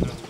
Danke.